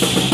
you